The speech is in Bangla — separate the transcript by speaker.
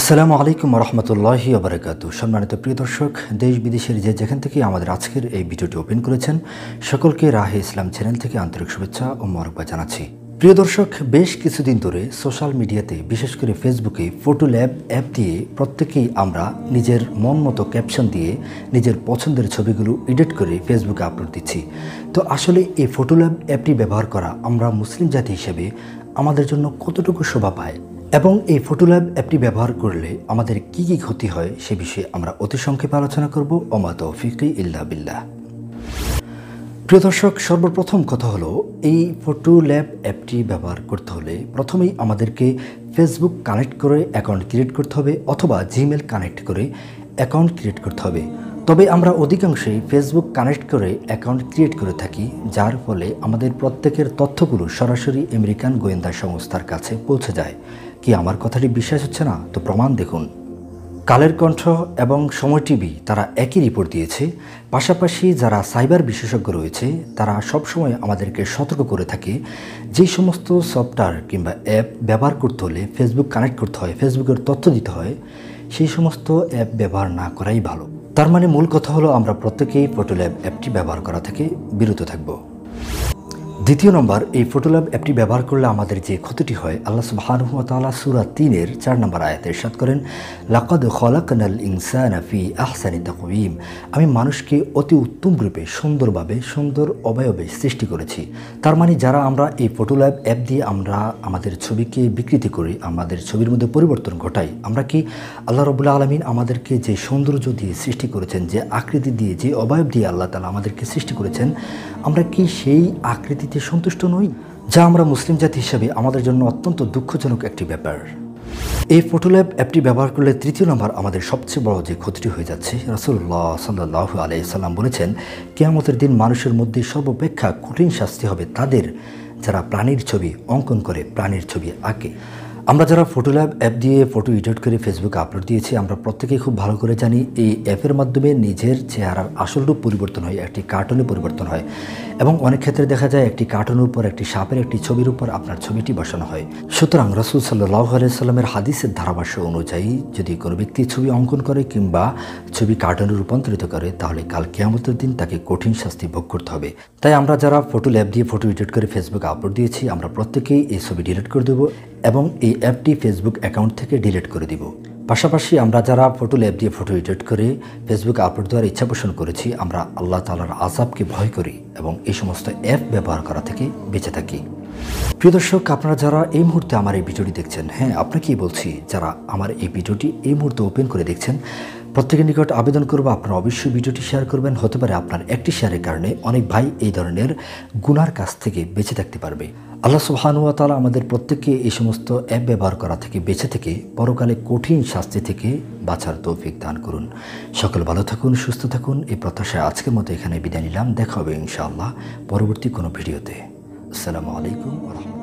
Speaker 1: আসসালামু আলাইকুম রহমতুল্লাহি আবরাকাত সম্মানিত প্রিয় দর্শক, দেশ বিদেশের যে যেখান থেকে আমাদের আজকের এই ভিডিওটি ওপেন করেছেন, সকলকে রাহে ইসলাম চ্যানেল থেকে আন্তরিক শুভেচ্ছা ও মরকবা জানাচ্ছি। প্রিয় দর্শক, বেশ কিছুদিন ধরে সোশ্যাল মিডিয়াতে, বিশেষ করে ফেসবুকে ফটো ল্যাব অ্যাপ দিয়ে প্রত্যেকেই আমরা নিজের মন মতো ক্যাপশন দিয়ে নিজের পছন্দের ছবিগুলো এডিট করে ফেসবুকে আপলোড দিচ্ছি। তো আসলে এই ফটো ল্যাব অ্যাপটি ব্যবহার করা আমরা মুসলিম জাতি হিসেবে আমাদের জন্য কতটুকু শোভা পায়? এবং এই ফটোল্যাব অ্যাপটি ব্যবহার করলে আমাদের কি কি ক্ষতি হয় সে বিষয়ে আমরা অতি সংক্ষেপে আলোচনা করব। ওমা তৌফিকি ইল্লা বিল্লাহ। প্রিয় দর্শক, সর্বপ্রথম কথা হলো, এই ফটো ল্যাব অ্যাপটি ব্যবহার করতে হলে প্রথমেই আমাদেরকে ফেসবুক কানেক্ট করে অ্যাকাউন্ট ক্রিয়েট করতে হবে অথবা জিমেল কানেক্ট করে অ্যাকাউন্ট ক্রিয়েট করতে হবে। তবে আমরা অধিকাংশই ফেসবুক কানেক্ট করে অ্যাকাউন্ট ক্রিয়েট করে থাকি, যার ফলে আমাদের প্রত্যেকের তথ্যগুলো সরাসরি আমেরিকান গোয়েন্দা সংস্থার কাছে পৌঁছে যায়। কি আমার কথাটি বিশ্বাস হচ্ছে না? তো প্রমাণ দেখুন। কালের কণ্ঠ এবং সময় টিভি তারা একই রিপোর্ট দিয়েছে। পাশাপাশি যারা সাইবার বিশেষজ্ঞ রয়েছে, তারা সবসময় আমাদেরকে সতর্ক করে থাকে। যে সমস্ত সফটওয়্যার কিংবা অ্যাপ ব্যবহার করতে হলে ফেসবুক কানেক্ট করতে হয় ফেসবুকের তথ্য দিতে হয়, সেই সমস্ত অ্যাপ ব্যবহার না করাই ভালো। তার মানে মূল কথা হলো আমরা প্রত্যেকেই ফটোল্যাব অ্যাপটি ব্যবহার করা থেকে বিরত থাকব। দ্বিতীয় নম্বর, এই ফটোল্যাব অ্যাপটি ব্যবহার করলে আমাদের যে ক্ষতিটি হয়, আল্লাহ সুবাহানুহতালা সুরা তিনের চার নম্বর আয়াতে ইরশাদ করেন, লাকাদ খলাকানাল ইনসান ফি আহসানি তাকওয়িম। আমি মানুষকে অতি উত্তম রূপে, সুন্দরভাবে, সুন্দর অবয়বে সৃষ্টি করেছি। তার মানে যারা আমরা এই ফটোল্যাব অ্যাপ দিয়ে আমরা আমাদের ছবিকে বিকৃতি করি, আমাদের ছবির মধ্যে পরিবর্তন ঘটাই, আমরা কি আল্লাহ রবুল্লা আলমিন আমাদেরকে যে সৌন্দর্য দিয়ে সৃষ্টি করেছেন, যে আকৃতি দিয়ে, যে অবয়ব দিয়ে আল্লাহ তালা আমাদেরকে সৃষ্টি করেছেন, আমরা কি সেই আকৃতিতে সন্তুষ্ট নই, যা আমরা মুসলিম জাতি হিসাবে আমাদের জন্য অত্যন্ত দুঃখজনক একটি ব্যাপার। এই ফটোল্যাব অ্যাপটি ব্যবহার করলে তৃতীয় নম্বর আমাদের সবচেয়ে বড় যে ক্ষতিটি হয়ে যাচ্ছে রাসুল্লাহ সাল্লাহ আলাইসাল্লাম বলেছেন, কেয়ামতের দিন মানুষের মধ্যে সর্বাপেক্ষা কঠিন শাস্তি হবে তাদের যারা প্রাণীর ছবি অঙ্কন করে প্রাণীর ছবি আঁকে। আমরা যারা ফটোল্যাব অ্যাপ দিয়ে ফটো এডিট করে ফেসবুকে আপলোড দিয়েছি, আমরা প্রত্যেকেই খুব ভালো করে জানি, এই অ্যাপের মাধ্যমে নিজের চেহারার আসল রূপ পরিবর্তন হয়, একটি কার্টুনে পরিবর্তন হয়। এবং অনেক ক্ষেত্রে দেখা যায় একটি কার্টুনের উপর, একটি সাপের একটি ছবির উপর আপনার ছবিটি বসানো হয়। সুতরাং রসুল সাল্লাহ আলাইসাল্লামের হাদিসের ধারাভাষ্য অনুযায়ী যদি কোনো ব্যক্তি ছবি অঙ্কন করে কিংবা ছবি কার্টুনে রূপান্তরিত করে, তাহলে কাল কেয়ামতের দিন তাকে কঠিন শাস্তি ভোগ করতে হবে। তাই আমরা যারা ফটো ল্যাব দিয়ে ফটো এডিট করে ফেসবুকে আপলোড দিয়েছি, আমরা প্রত্যেকেই এই ছবি ডিলিট করে দেবো এবং এই অ্যাপটি ফেসবুক অ্যাকাউন্ট থেকে ডিলিট করে দিব। পাশাপাশি আমরা যারা ফটো ল্যাব দিয়ে ফটো এডিট করে ফেসবুকে আপলোড দেওয়ার ইচ্ছা পোষণ করেছি, আমরা আল্লাহ তালার আজাবকে ভয় করি এবং এই সমস্ত অ্যাপ ব্যবহার করা থেকে বেঁচে থাকি। প্রিয় দর্শক, আপনারা যারা এই মুহূর্তে আমার এই ভিডিওটি দেখছেন হ্যাঁ আপনাকেই বলছি, যারা আমার এই ভিডিওটি এই মুহূর্তে ওপেন করে দেখছেন প্রত্যেকের নিকট আবেদন করব। আপনারা অবশ্যই ভিডিওটি শেয়ার করবেন। হতে পারে আপনার একটি শেয়ারের কারণে অনেক ভাই এই ধরনের গুনার কাছ থেকে বেঁচে থাকতে পারবে। আল্লাহ সুবহানুয়া তালা আমাদের প্রত্যেককে এই সমস্ত অ্যাপ ব্যবহার করা থেকে বেঁচে থেকে পরকালে কঠিন শাস্তি থেকে বাঁচার তৌফিক দান করুন। সকল ভালো থাকুন, সুস্থ থাকুন। এই প্রত্যাশায় আজকের মতো এখানে বিদায় নিলাম। দেখা হবে ইনশাআল্লাহ পরবর্তী কোনো ভিডিওতে। আসসালামু আলাইকুম রহমতুল্লাহ।